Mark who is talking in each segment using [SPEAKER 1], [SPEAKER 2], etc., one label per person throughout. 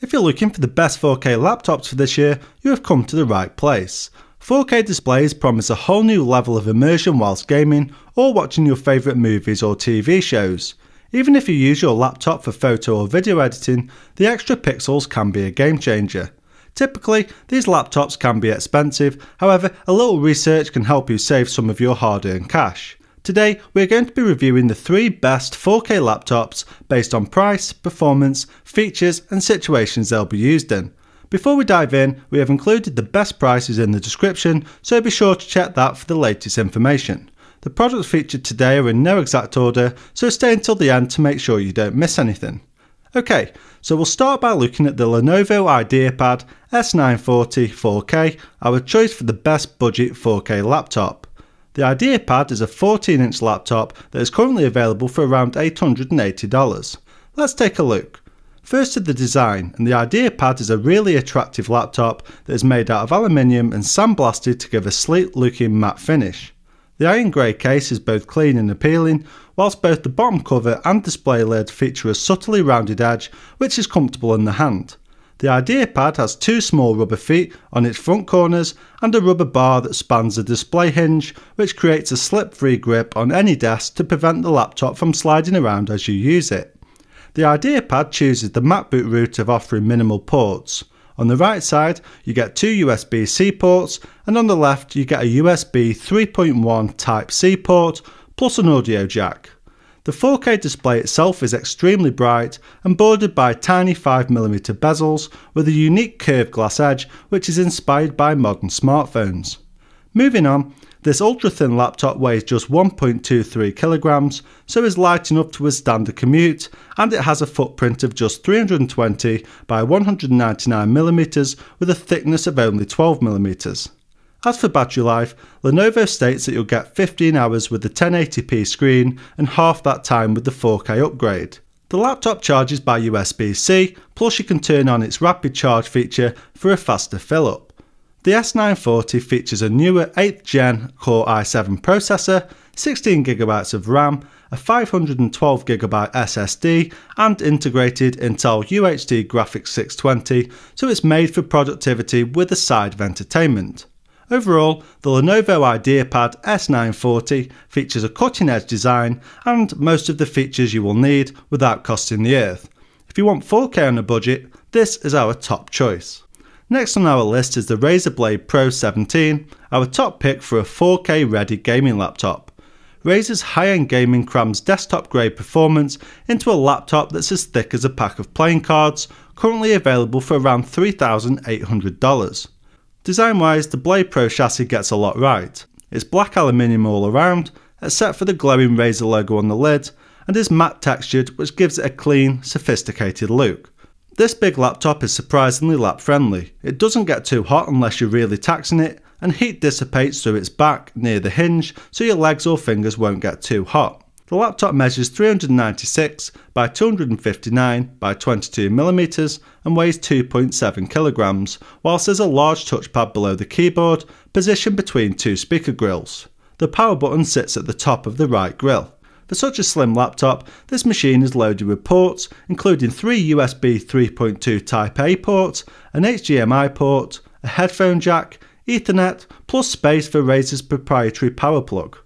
[SPEAKER 1] If you're looking for the best 4K laptops for this year, you have come to the right place. 4K displays promise a whole new level of immersion whilst gaming or watching your favourite movies or TV shows. Even if you use your laptop for photo or video editing, the extra pixels can be a game changer. Typically, these laptops can be expensive, however, a little research can help you save some of your hard earned cash. Today, we're going to be reviewing the three best 4K laptops based on price, performance, features, and situations they'll be used in. Before we dive in, we have included the best prices in the description, so be sure to check that for the latest information. The products featured today are in no exact order, so stay until the end to make sure you don't miss anything. Okay, so we'll start by looking at the Lenovo IdeaPad S940 4K, our choice for the best budget 4K laptop. The IdeaPad is a 14 inch laptop that is currently available for around $880. Let's take a look. First to the design, and the IdeaPad is a really attractive laptop that is made out of aluminium and sandblasted to give a sleek looking matte finish. The iron grey case is both clean and appealing, whilst both the bottom cover and display lid feature a subtly rounded edge which is comfortable in the hand. The IdeaPad has two small rubber feet on its front corners and a rubber bar that spans the display hinge, which creates a slip-free grip on any desk to prevent the laptop from sliding around as you use it. The IdeaPad chooses the MacBook route of offering minimal ports. On the right side, you get two USB-C ports, and on the left, you get a USB 3.1 Type-C port plus an audio jack. The 4K display itself is extremely bright and bordered by tiny 5mm bezels with a unique curved glass edge which is inspired by modern smartphones. Moving on, this ultra thin laptop weighs just 1.23 kilograms, so is light enough to withstand a commute, and it has a footprint of just 320 by 199 millimeters with a thickness of only 12 millimeters. As for battery life, Lenovo states that you'll get 15 hours with the 1080p screen and half that time with the 4K upgrade. The laptop charges by USB-C, plus you can turn on its rapid charge feature for a faster fill up. The S940 features a newer 8th gen Core i7 processor, 16GB of RAM, a 512GB SSD, and integrated Intel UHD Graphics 620, so it's made for productivity with a side of entertainment. Overall, the Lenovo IdeaPad S940 features a cutting edge design and most of the features you will need without costing the earth. If you want 4K on a budget, this is our top choice. Next on our list is the Razer Blade Pro 17, our top pick for a 4K ready gaming laptop. Razer's high-end gaming crams desktop grade performance into a laptop that's as thick as a pack of playing cards, currently available for around $3,800. Design wise, the Blade Pro chassis gets a lot right. It's black aluminium all around, except for the glowing Razer logo on the lid, and is matte textured which gives it a clean, sophisticated look. This big laptop is surprisingly lap friendly. It doesn't get too hot unless you're really taxing it, and heat dissipates through its back near the hinge so your legs or fingers won't get too hot. The laptop measures 396 by 259 by 22 mm and weighs 2.7 kilograms, whilst there's a large touchpad below the keyboard, positioned between two speaker grills. The power button sits at the top of the right grill. For such a slim laptop, this machine is loaded with ports, including three USB 3.2 Type A ports, an HDMI port, a headphone jack, Ethernet, plus space for Razer's proprietary power plug.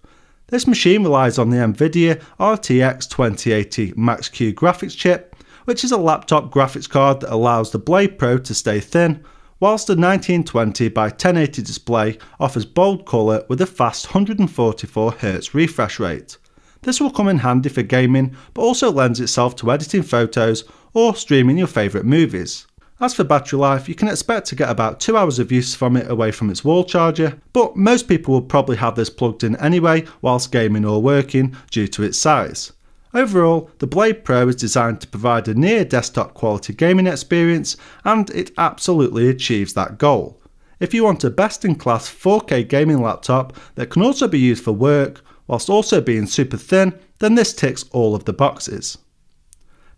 [SPEAKER 1] This machine relies on the NVIDIA RTX 2080 Max-Q graphics chip, which is a laptop graphics card that allows the Blade Pro to stay thin, whilst the 1920 by 1080 display offers bold colour with a fast 144Hz refresh rate. This will come in handy for gaming, but also lends itself to editing photos or streaming your favourite movies. As for battery life, you can expect to get about 2 hours of use from it away from its wall charger, but most people will probably have this plugged in anyway whilst gaming or working due to its size. Overall, the Blade Pro is designed to provide a near desktop quality gaming experience and it absolutely achieves that goal. If you want a best in class 4K gaming laptop that can also be used for work whilst also being super thin, then this ticks all of the boxes.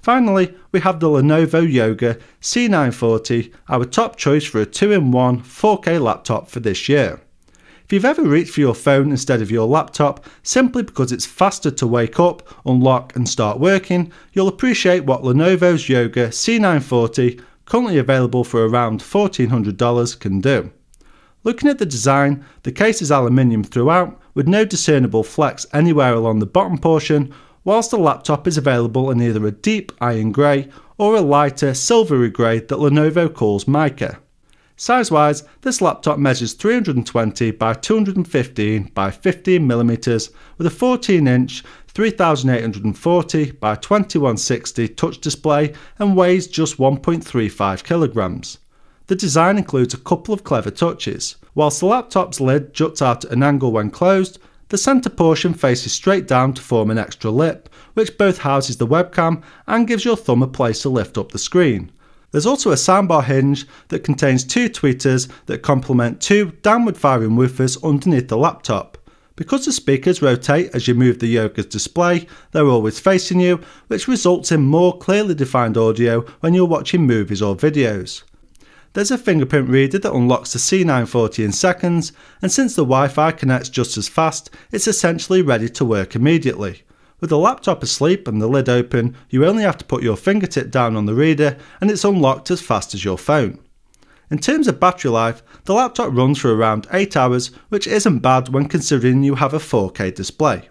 [SPEAKER 1] Finally, we have the Lenovo Yoga C940, our top choice for a 2-in-1 4K laptop for this year. If you've ever reached for your phone instead of your laptop simply because it's faster to wake up, unlock and start working, you'll appreciate what Lenovo's Yoga C940 currently available for around $1400 can do. Looking at the design, the case is aluminium throughout with no discernible flex anywhere along the bottom portion, whilst the laptop is available in either a deep iron grey or a lighter silvery grey that Lenovo calls mica. Size wise, this laptop measures 320 by 215 by 15mm with a 14 inch 3840 by 2160 touch display and weighs just 1.35 kilograms. The design includes a couple of clever touches. Whilst the laptop's lid juts out at an angle when closed, the centre portion faces straight down to form an extra lip, which both houses the webcam and gives your thumb a place to lift up the screen. There's also a soundbar hinge that contains two tweeters that complement two downward firing woofers underneath the laptop. Because the speakers rotate as you move the Yoga's display, they're always facing you, which results in more clearly defined audio when you're watching movies or videos. There's a fingerprint reader that unlocks the C940 in seconds, and since the Wi Fi connects just as fast, it's essentially ready to work immediately. With the laptop asleep and the lid open, you only have to put your fingertip down on the reader and it's unlocked as fast as your phone. In terms of battery life, the laptop runs for around 8 hours, which isn't bad when considering you have a 4K display.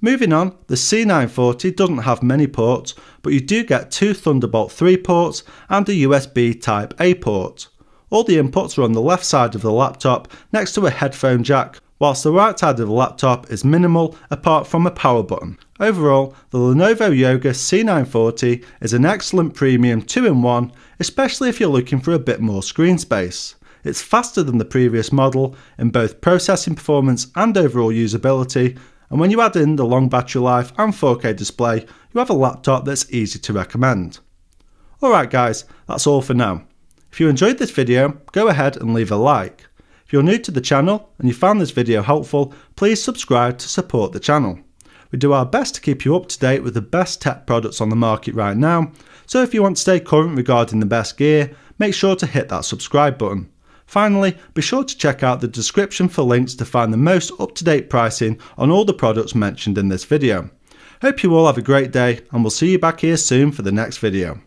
[SPEAKER 1] Moving on, the C940 doesn't have many ports, but you do get two Thunderbolt 3 ports and a USB Type A port. All the inputs are on the left side of the laptop next to a headphone jack, whilst the right side of the laptop is minimal apart from a power button. Overall, the Lenovo Yoga C940 is an excellent premium 2-in-1, especially if you're looking for a bit more screen space. It's faster than the previous model in both processing performance and overall usability, and when you add in the long battery life and 4K display, you have a laptop that's easy to recommend. Alright guys, that's all for now. If you enjoyed this video, go ahead and leave a like. If you're new to the channel and you found this video helpful, please subscribe to support the channel. We do our best to keep you up to date with the best tech products on the market right now, so if you want to stay current regarding the best gear, make sure to hit that subscribe button. Finally, be sure to check out the description for links to find the most up-to-date pricing on all the products mentioned in this video. Hope you all have a great day and we'll see you back here soon for the next video.